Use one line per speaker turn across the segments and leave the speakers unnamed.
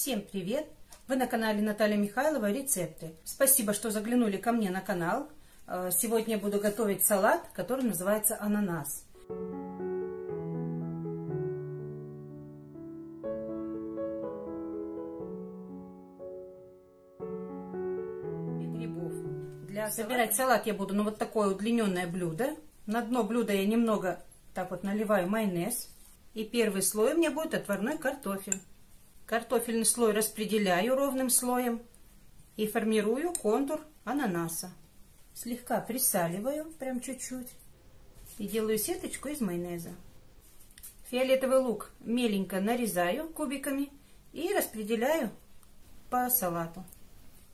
Всем привет! Вы на канале Наталья Михайлова рецепты. Спасибо, что заглянули ко мне на канал. Э, сегодня я буду готовить салат, который называется ананас. грибов. Для собирать салат я буду на вот такое удлиненное блюдо. На дно блюда я немного так вот наливаю майонез. И первый слой у меня будет отварной картофель. Картофельный слой распределяю ровным слоем и формирую контур ананаса. Слегка присаливаю, прям чуть-чуть, и делаю сеточку из майонеза. Фиолетовый лук меленько нарезаю кубиками и распределяю по салату.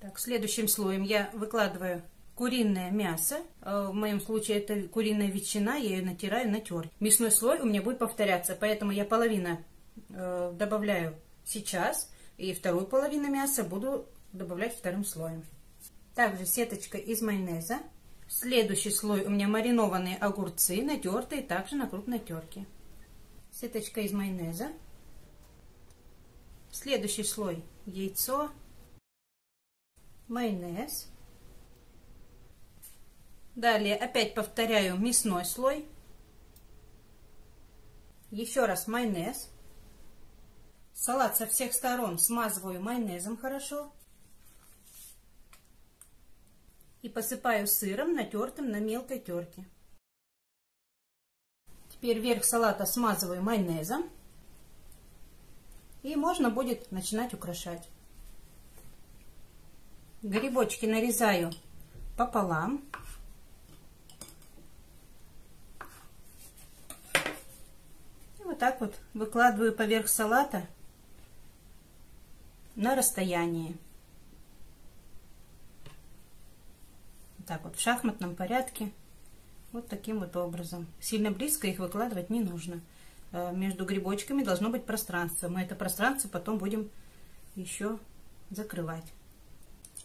Так, следующим слоем я выкладываю куриное мясо. Э, в моем случае это куриная ветчина, я ее натираю на терке. Мясной слой у меня будет повторяться, поэтому я половина э, добавляю сейчас и вторую половину мяса буду добавлять вторым слоем. Также сеточка из майонеза. Следующий слой у меня маринованные огурцы, натертые также на крупной терке. Сеточка из майонеза. Следующий слой яйцо, майонез. Далее опять повторяю мясной слой. Еще раз майонез. Салат со всех сторон смазываю майонезом хорошо. И посыпаю сыром, натертым на мелкой терке. Теперь верх салата смазываю майонезом. И можно будет начинать украшать. Грибочки нарезаю пополам. И вот так вот выкладываю поверх салата на расстоянии. Так вот, в шахматном порядке. Вот таким вот образом. Сильно близко их выкладывать не нужно. Э, между грибочками должно быть пространство. Мы это пространство потом будем еще закрывать.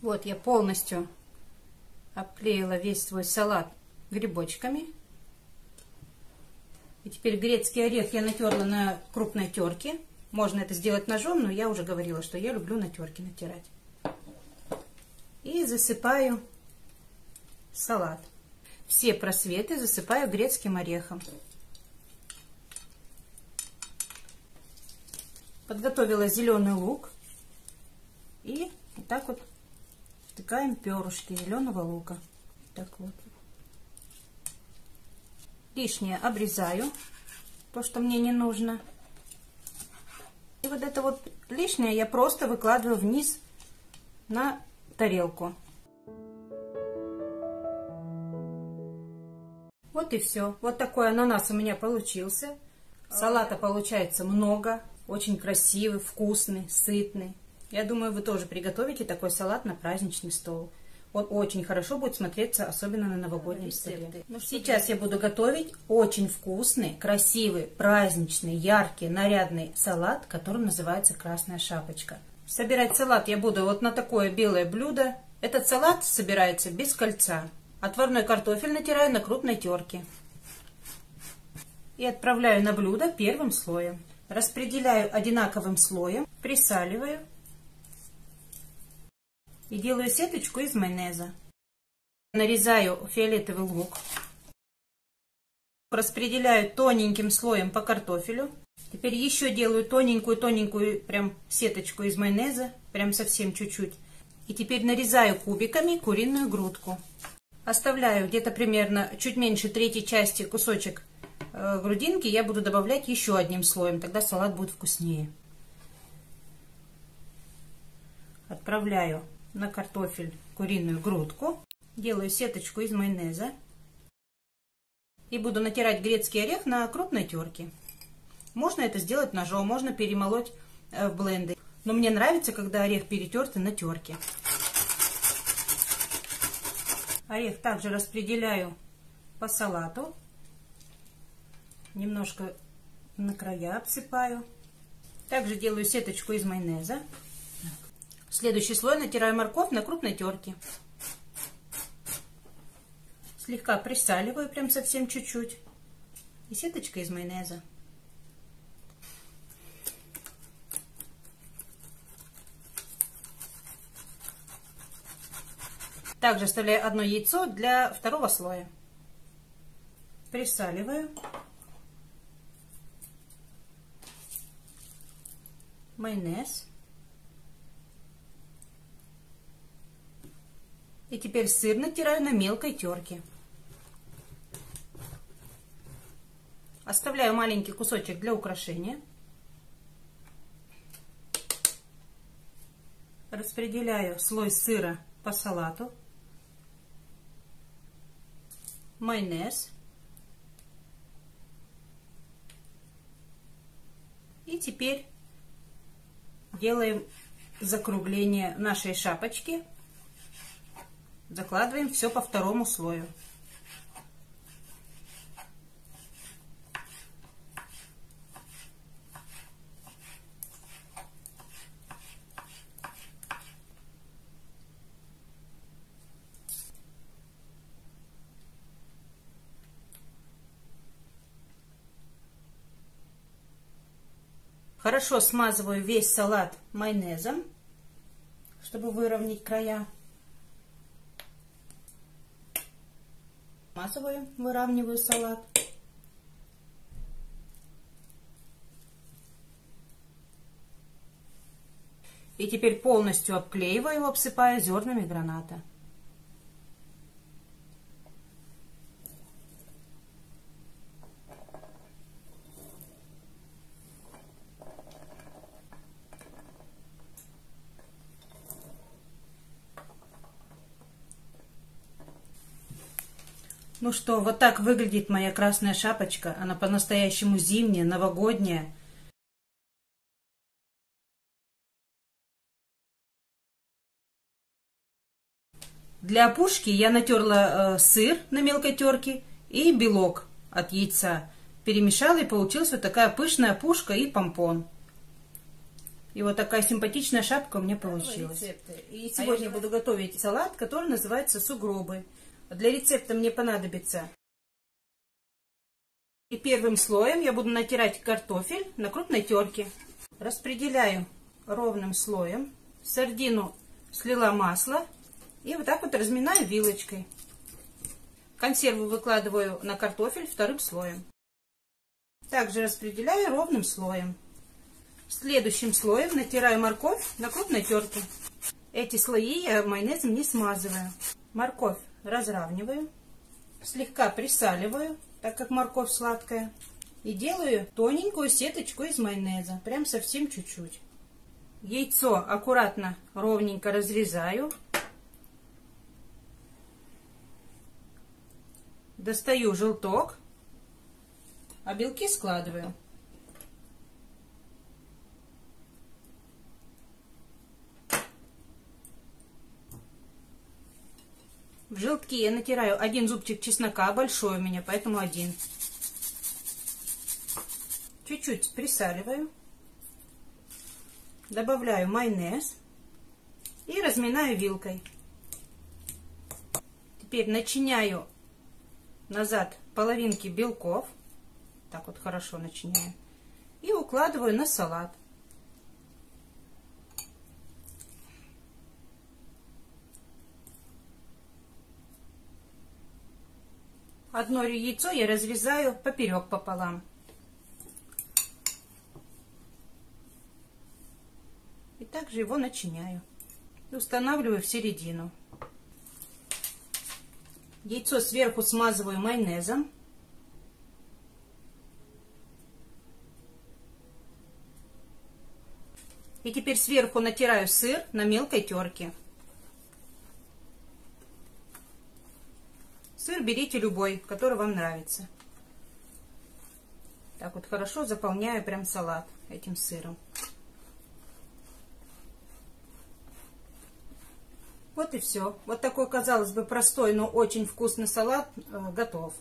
Вот я полностью обклеила весь свой салат грибочками. И теперь грецкий орех я натерла на крупной терке. Можно это сделать ножом, но я уже говорила, что я люблю на терке натирать. И засыпаю салат. Все просветы засыпаю грецким орехом. Подготовила зеленый лук. И вот так вот втыкаем перышки зеленого лука. Так вот. Лишнее обрезаю, то, что мне не нужно. И вот это вот лишнее я просто выкладываю вниз на тарелку. Вот и все. Вот такой ананас у меня получился. Салата получается много, очень красивый, вкусный, сытный. Я думаю, вы тоже приготовите такой салат на праздничный стол. Он очень хорошо будет смотреться, особенно на новогоднем столе. Ну, сейчас я буду готовить очень вкусный, красивый, праздничный, яркий, нарядный салат, который называется «Красная шапочка». Собирать салат я буду вот на такое белое блюдо. Этот салат собирается без кольца. Отварной картофель натираю на крупной терке. И отправляю на блюдо первым слоем. Распределяю одинаковым слоем, присаливаю и делаю сеточку из майонеза. Нарезаю фиолетовый лук. Распределяю тоненьким слоем по картофелю. Теперь еще делаю тоненькую-тоненькую прям сеточку из майонеза, прям совсем чуть-чуть. И теперь нарезаю кубиками куриную грудку. Оставляю где-то примерно чуть меньше третьей части кусочек э, грудинки. Я буду добавлять еще одним слоем, тогда салат будет вкуснее. Отправляю на картофель куриную грудку. Делаю сеточку из майонеза. И буду натирать грецкий орех на крупной терке. Можно это сделать ножом, можно перемолоть э, в блендере. Но мне нравится, когда орех перетертый на терке. Орех также распределяю по салату. Немножко на края обсыпаю. Также делаю сеточку из майонеза. Следующий слой натираю морковь на крупной терке. Слегка присаливаю, прям совсем чуть-чуть. И сеточка из майонеза. Также вставляю одно яйцо для второго слоя. Присаливаю. Майонез. И теперь сыр натираю на мелкой терке. Оставляю маленький кусочек для украшения. Распределяю слой сыра по салату. Майонез. И теперь делаем закругление нашей шапочки. Закладываем все по второму слою. Хорошо смазываю весь салат майонезом, чтобы выровнять края. Смазываю, выравниваю салат. И теперь полностью обклеиваю его, обсыпаю зернами граната. Ну что, вот так выглядит моя красная шапочка. Она по-настоящему зимняя, новогодняя. Для опушки я натерла э, сыр на мелкой терке и белок от яйца. Перемешала и получилась вот такая пышная опушка и помпон. И вот такая симпатичная шапка у меня получилась. И сегодня я буду готовить салат, который называется сугробы. Для рецепта мне понадобится и первым слоем я буду натирать картофель на крупной терке. Распределяю ровным слоем. Сардину слила масло и вот так вот разминаю вилочкой. Консерву выкладываю на картофель вторым слоем. Также распределяю ровным слоем. Следующим слоем натираю морковь на крупной терке. Эти слои я майонезом не смазываю. Морковь разравниваю, слегка присаливаю, так как морковь сладкая, и делаю тоненькую сеточку из майонеза, прям совсем чуть-чуть. Яйцо аккуратно, ровненько разрезаю. Достаю желток, а белки складываю. В желтки я натираю один зубчик чеснока, большой у меня, поэтому один. Чуть-чуть присаливаю. Добавляю майонез и разминаю вилкой. Теперь начиняю назад половинки белков. Так вот хорошо начиняю. И укладываю на салат. Одно яйцо я разрезаю поперек пополам. И также его начиняю. И устанавливаю в середину. Яйцо сверху смазываю майонезом. И теперь сверху натираю сыр на мелкой терке. Сыр берите любой, который вам нравится. Так вот хорошо заполняю прям салат этим сыром. Вот и все. Вот такой, казалось бы, простой, но очень вкусный салат э, готов.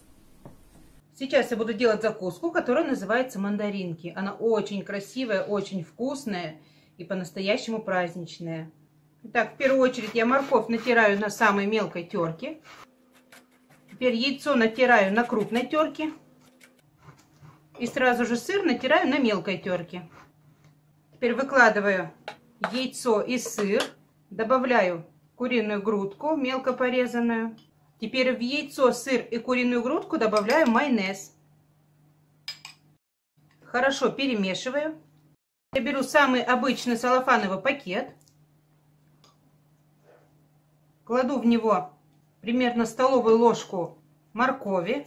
Сейчас я буду делать закуску, которая называется мандаринки. Она очень красивая, очень вкусная и по-настоящему праздничная. Итак, в первую очередь я морковь натираю на самой мелкой терке. Теперь яйцо натираю на крупной терке. И сразу же сыр натираю на мелкой терке. Теперь выкладываю яйцо и сыр. Добавляю куриную грудку, мелко порезанную. Теперь в яйцо, сыр и куриную грудку добавляю майонез. Хорошо перемешиваю. Я беру самый обычный салофановый пакет. Кладу в него примерно столовую ложку моркови.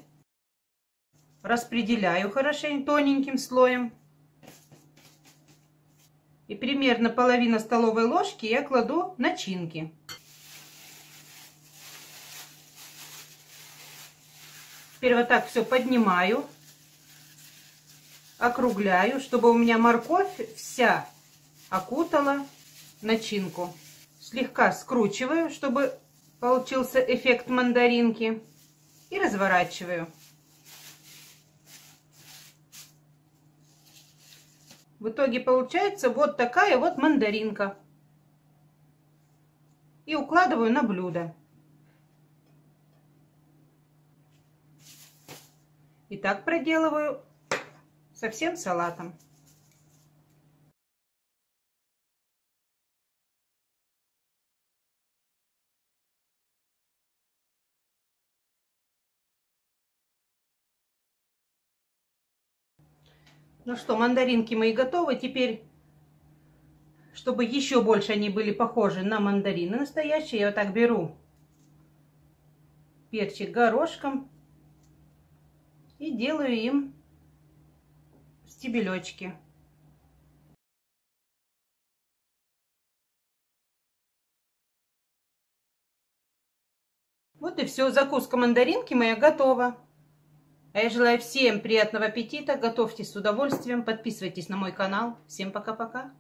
Распределяю хорошенько тоненьким слоем. И примерно половина столовой ложки я кладу начинки. Теперь вот так все поднимаю, округляю, чтобы у меня морковь вся окутала начинку. Слегка скручиваю, чтобы получился эффект мандаринки. И разворачиваю. В итоге получается вот такая вот мандаринка. И укладываю на блюдо. И так проделываю со всем салатом. Ну что, мандаринки мои готовы. Теперь, чтобы еще больше они были похожи на мандарины настоящие, я вот так беру перчик горошком и делаю им стебелечки. Вот и все, закуска мандаринки моя готова. А я желаю всем приятного аппетита, готовьте с удовольствием, подписывайтесь на мой канал. Всем пока-пока.